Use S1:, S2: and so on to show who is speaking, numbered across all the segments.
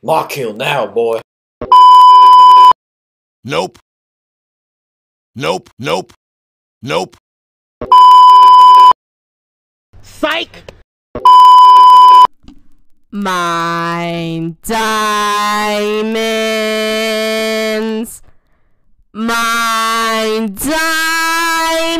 S1: Mock kill now, boy.
S2: Nope. Nope, nope, nope.
S3: Psych!
S4: Mine diamonds. Mine diamonds.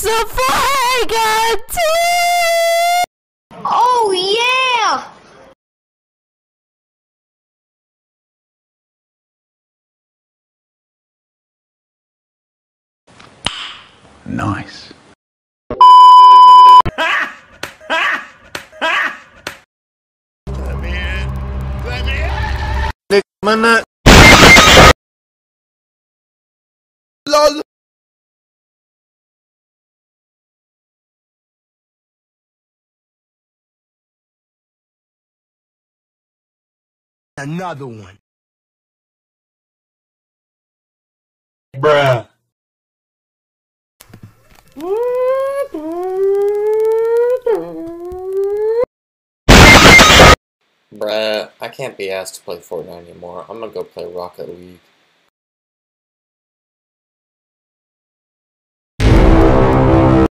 S4: So I got
S5: Oh yeah!
S6: Nice.
S1: Mana. LOL.
S3: Another one.
S1: Bruh. Bruh, I can't be asked to play Fortnite anymore. I'm gonna go play Rocket League.